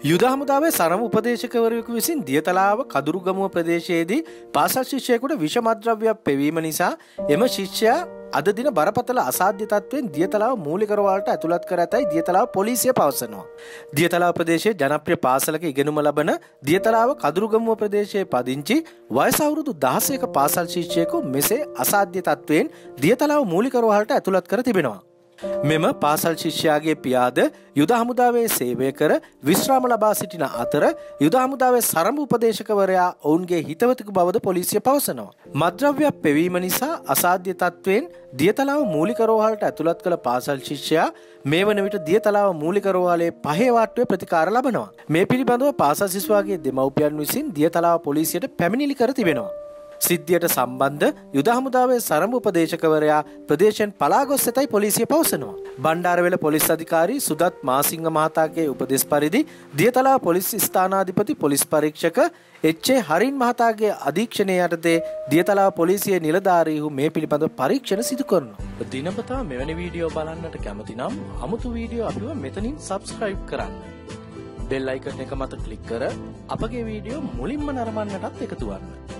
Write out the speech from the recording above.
යුද හමුදාවේ සරම උපදේශකවරයකු විසින් දියතලාව කදුරුගමුව ප්‍රදේශයේදී පාසල් ශිෂ්‍යයකුට විෂමද්‍රව්‍යයක් පෙවීම නිසා එම ශිෂ්‍යයා අද දින බරපතල අසාධ්‍ය තත්වයෙන් දියතලාව මූලිකරවාලට ඇතුළත් කර ඇතයි දියතලාව පොලිසිය පවසනවා. දියතලාව ප්‍රදේශයේ ජනප්‍රිය පාසලක ඉගෙනුම ලබන දියතලාව කදුරුගමුව ප්‍රදේශයේ පදිංචි වයස අවුරුදු 16ක පාසල් ශිෂ්‍යයෙකු මෙසේ අසාධ්‍ය තත්වයෙන් දියතලාව මූලිකරවාලට ඇතුළත් කර තිබෙනවා. මෙම පාසල් ශිෂ්‍යයාගේ පියාද යුද හමුදාවේ සේවය කර විශ්‍රාම ලබා සිටින අතර යුද හමුදාවේ සරඹ උපදේශකවරයා ඔවුන්ගේ හිතවතකු බවද පොලිසිය පවසනවා. මද්‍රව්‍යයක් පෙවීම නිසා අසාධ්‍ය තත්ත්වයෙන් දියතලාව මූලිකරෝහලට ඇතුළත් කළ පාසල් ශිෂ්‍යයා මේ වන විට දියතලාව මූලිකරෝහලේ පහේවාට්ටුවේ ප්‍රතිකාර ලබනවා. මේ පිළිබඳව පාසල් සිසුවාගේ දෙමව්පියන් විසින් දියතලාව පොලිසියට පැමිණිලි කර තිබෙනවා. සිද්ධියට සම්බන්ධ යුද හමුදාවේ සරඹ උපදේශකවරයා ප්‍රදේශයෙන් පලා ගොස් ඇතයි පොලිසිය පවසනවා. බණ්ඩාරවෙල පොලිස් අධිකාරී සුදත් මාසිංහ මහතාගේ උපදෙස් පරිදි දියතලා පොලිස් ස්ථානාධිපති පොලිස් පරීක්ෂක එච්චේ හරින් මහතාගේ අධීක්ෂණය යටතේ දියතලා පොලිසිය නිලධාරීහු මේ පිළිබඳ පරීක්ෂණ සිදු කරනවා. දිනපතා මෙවැනි වීඩියෝ බලන්නට කැමති නම් අමුතු වීඩියෝ අපිව මෙතනින් සබස්ක්‍රයිබ් කරන්න. බෙල් අයිකන් එක මත ක්ලික් කර අපගේ වීඩියෝ මුලින්ම නරඹන්නටත් එකතු වන්න.